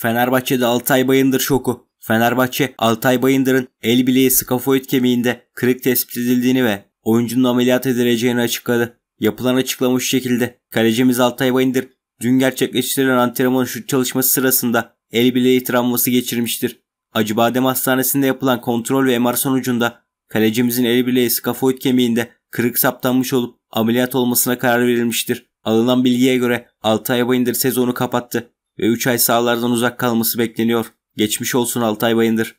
Fenerbahçe'de Altay Bayındır şoku. Fenerbahçe, Altay Bayındır'ın el bileği skafoid kemiğinde kırık tespit edildiğini ve oyuncunun ameliyat edileceğini açıkladı. Yapılan açıklama şu şekilde. Kalecimiz Altay Bayındır dün gerçekleştirilen antrenman şut çalışması sırasında el bileği travması geçirmiştir. Acıbadem Hastanesi'nde yapılan kontrol ve MR sonucunda kalecimizin el bileği skafoid kemiğinde kırık saptanmış olup ameliyat olmasına karar verilmiştir. Alınan bilgiye göre Altay Bayındır sezonu kapattı ve 3 ay sahalardan uzak kalması bekleniyor. Geçmiş olsun Altay Bayındır.